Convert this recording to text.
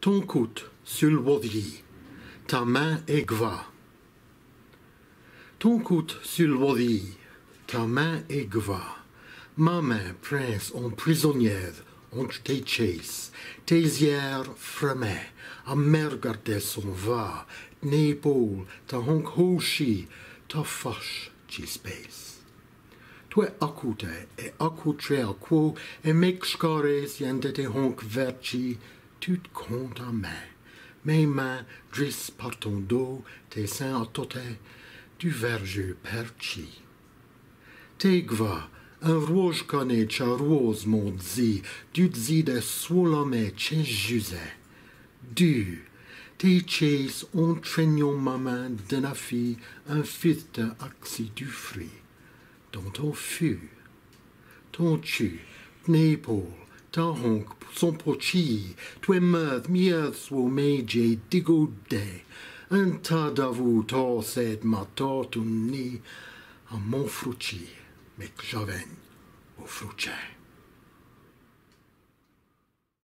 Ton coude sur le wodri, ta main gva. Ton coude sur le wodri, ta main gva. Ma main prince en prisonnière entre tes chaises, tes yeux fremés, à me regarder son va, n'épaule, ta honk hoshi, ta fâche, space. Tue acute e acutre a quo e mec scores yende te honk verci, tout compte à main. Mes mains drissent par ton dos, tes seins à tote, du verge perci. Te gva, un rouge connaît rose mon zi, du zi de swolome che juse. Du, te chase entraînant ma main de la fille, un fils axi du fruit. Dans ton fût, ton tu, n'épaule, ta honk, son pochi, tue meurth, mieux svo meje digode, un tas d'avou ta sed ma tortuni, a mon frucci. Mick Javen o Fruce.